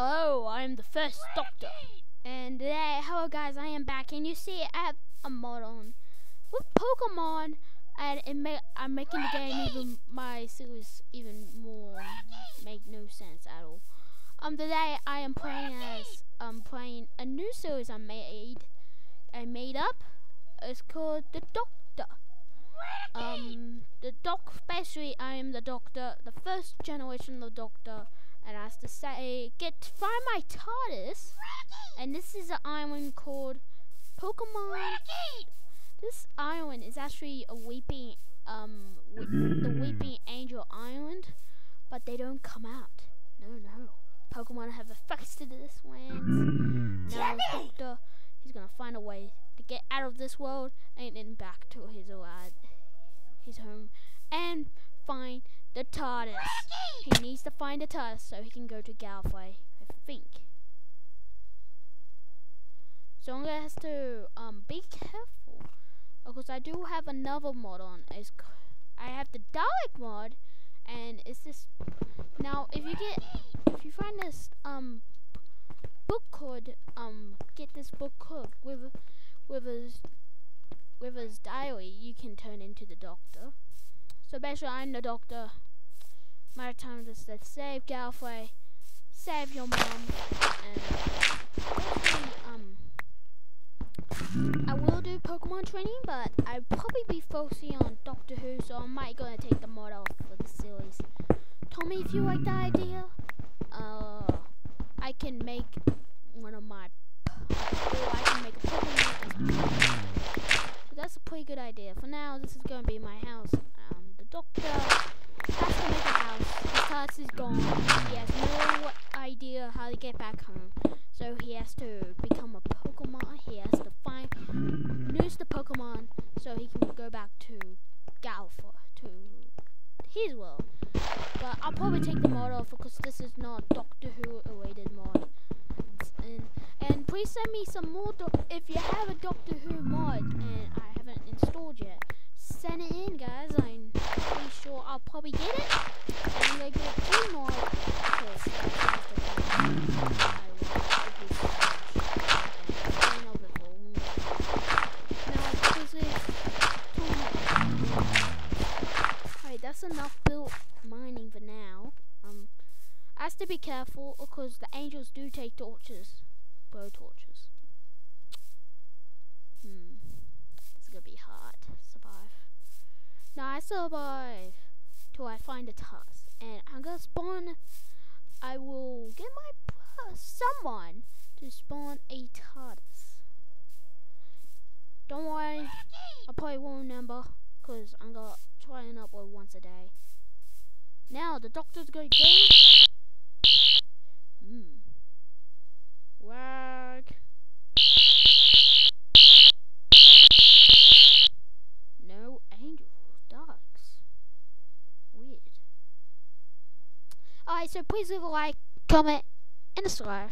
Hello, I'm the first doctor. And today, hello guys, I am back and you see I have a mod on with Pokemon and ma I'm making the game even, my series even more, make no sense at all. Um, today I am playing as, um, playing a new series I made, I made up. It's called The Doctor. Um, the doc, basically I am the Doctor, the first generation of the Doctor and I have to say, get find my TARDIS, and this is an island called Pokemon. This island is actually a weeping, um, the Weeping Angel Island, but they don't come out. No, no. Pokemon have affected this land. Now Doctor, he's gonna find a way to get out of this world and then back to his uh, his home and find the TARDIS. He needs to find the TARDIS so he can go to Gallifrey, I think. So I'm gonna have to um be careful because I do have another mod on. It's I have the Dalek mod, and it's this. Now, if you get if you find this um book called um get this book called with with his with his diary, you can turn into the Doctor. So basically, I'm the Doctor. My time is to save Gallifrey, save your mom, and um, I will do Pokemon training, but I'll probably be focusing on Doctor Who, so I might gonna take the mod off for the series. Tell me if you like the idea. Uh, I can make one of my, or I can make a Pokemon. So that's a pretty good idea. For now, this is gonna be my house. Um, the Doctor has to make a house. His house is gone. He has no idea how to get back home. So he has to become a Pokemon. He has to find lose the Pokemon so he can go back to Galfa to his world. But I'll probably take the mod off because this is not Doctor Who related mod. And and please send me some more if you have a Doctor Who mod and I haven't installed yet. Send it in guys. I'm pretty sure I'll probably get it. Gonna get two more Alright, that's enough built mining for now. Um, I have to be careful because the angels do take torches, bow torches. Hmm, it's gonna be hard survive. Now I survive till I find a task, and I'm gonna spawn. I will get my uh, someone to spawn a TARDIS. Don't worry, I probably won't remember because I'm gonna try and upload once a day. Now the doctor's gonna go. Hmm. Wag. No angel dogs. Weird. Alright, so please leave a like, comment, and subscribe.